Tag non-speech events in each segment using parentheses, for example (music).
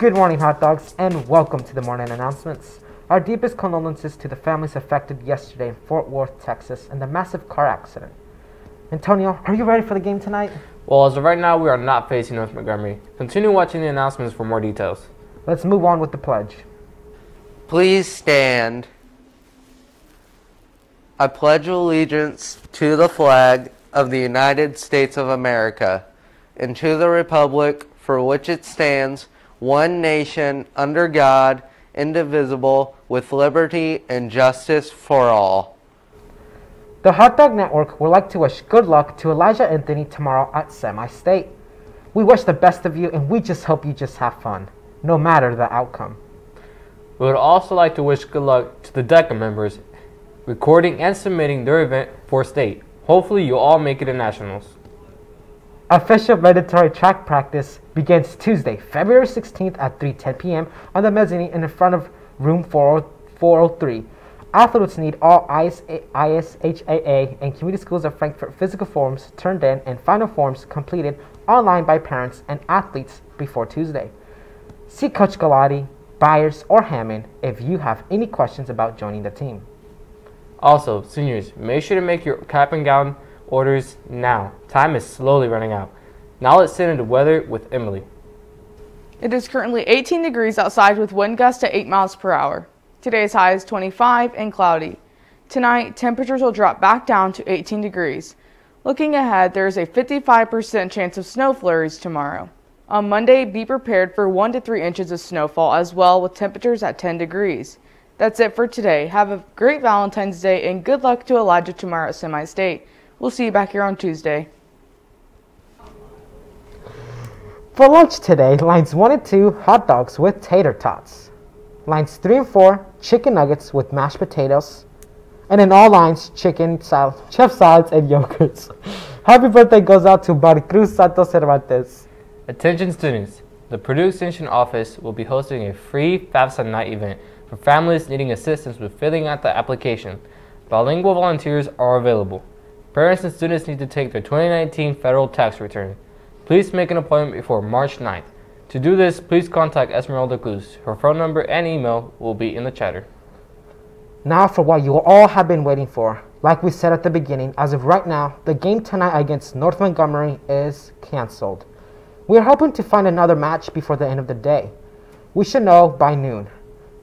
Good morning, hot dogs, and welcome to the morning announcements. Our deepest condolences to the families affected yesterday in Fort Worth, Texas, in the massive car accident. Antonio, are you ready for the game tonight? Well, as of right now, we are not facing North Montgomery. Continue watching the announcements for more details. Let's move on with the pledge. Please stand. I pledge allegiance to the flag of the United States of America and to the republic for which it stands, one nation, under God, indivisible, with liberty and justice for all. The Hot Dog Network would like to wish good luck to Elijah Anthony tomorrow at Semi State. We wish the best of you and we just hope you just have fun, no matter the outcome. We would also like to wish good luck to the DECA members recording and submitting their event for state. Hopefully, you all make it to nationals. Official mandatory track practice begins Tuesday, February 16th at 3:10 p.m. on the mezzanine in front of room 403. Athletes need all IHSAA and community schools of Frankfort physical forms turned in and final forms completed online by parents and athletes before Tuesday. See Coach Galati, Byers, or Hammond if you have any questions about joining the team. Also, seniors, make sure to make your cap and gown orders now. Time is slowly running out. Now let's sit into weather with Emily. It is currently 18 degrees outside with wind gusts at 8 miles per hour. Today's high is 25 and cloudy. Tonight, temperatures will drop back down to 18 degrees. Looking ahead, there is a 55% chance of snow flurries tomorrow. On Monday, be prepared for 1 to 3 inches of snowfall as well with temperatures at 10 degrees. That's it for today. Have a great Valentine's Day and good luck to Elijah tomorrow at Semi State. We'll see you back here on Tuesday. For lunch today, lines 1 and 2, hot dogs with tater tots. Lines 3 and 4, chicken nuggets with mashed potatoes. And in all lines, chicken, salad, chef salads, and yogurts. (laughs) Happy birthday goes out to Maricruz Santos Cervantes. Attention students, the Purdue Extension office will be hosting a free FAFSA night event for families needing assistance with filling out the application. Bilingual volunteers are available. Parents and students need to take their 2019 federal tax return. Please make an appointment before March 9th. To do this, please contact Esmeralda Cruz. Her phone number and email will be in the chatter. Now for what you all have been waiting for. Like we said at the beginning, as of right now, the game tonight against North Montgomery is canceled. We are hoping to find another match before the end of the day. We should know by noon.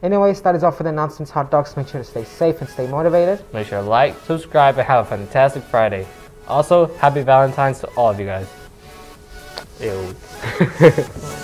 Anyways, that is all for the announcements, hot dogs. Make sure to stay safe and stay motivated. Make sure to like, subscribe, and have a fantastic Friday. Also, happy Valentine's to all of you guys. Ew. (laughs)